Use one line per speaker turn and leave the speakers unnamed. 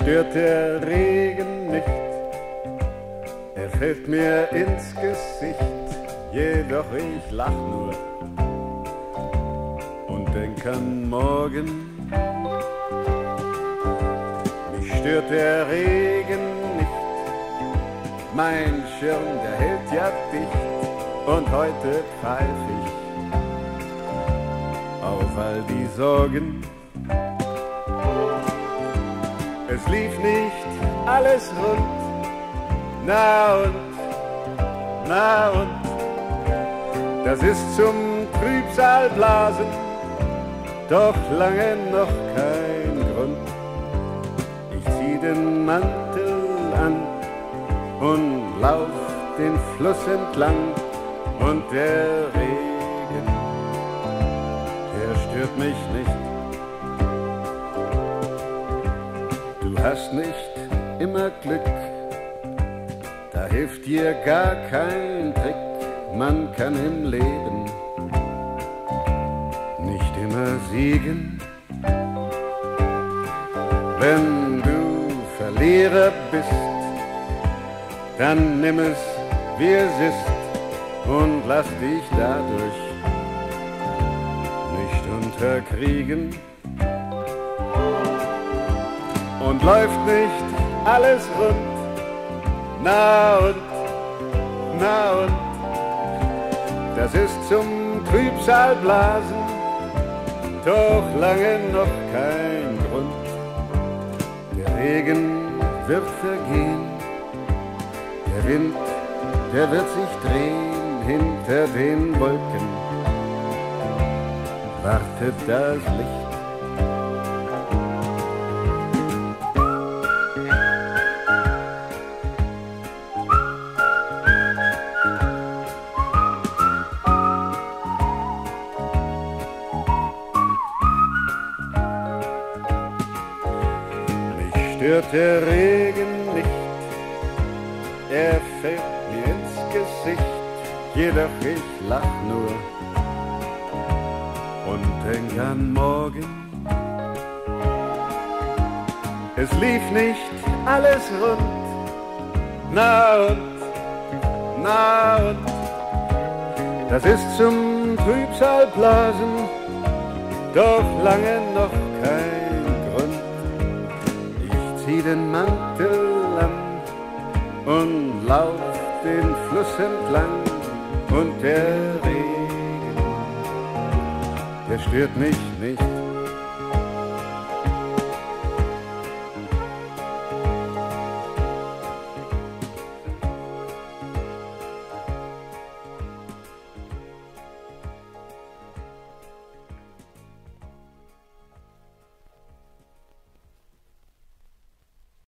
stört der Regen nicht. Er fällt mir ins Gesicht, jedoch ich lach nur und denk an morgen. Mich stört der Regen nicht, mein Schirm, der hält ja dicht und heute pfeif ich auf all die Sorgen. Es lief nicht alles rund, na und, na und, das ist zum Trübsalblasen, doch lange noch kein Grund. Ich zieh den Mantel an und lauf den Fluss entlang und der Regen, der stört mich nicht. Hast nicht immer Glück, da hilft dir gar kein Trick, man kann im Leben nicht immer siegen. Wenn du Verlierer bist, dann nimm es, wie es ist und lass dich dadurch nicht unterkriegen. Und läuft nicht alles rund, na und, na und, das ist zum Trübsalblasen, doch lange noch kein Grund. Der Regen wird vergehen, der Wind, der wird sich drehen hinter den Wolken. Wartet das Licht. Stört der Regen nicht, er fällt mir ins Gesicht, jedoch ich lach nur. Und denk an morgen. Es lief nicht alles rund, na und, na und, das ist zum Trübsalblasen, doch lange noch kein zieh den Mantel an und lauf den Fluss entlang und der Regen, der stört mich nicht.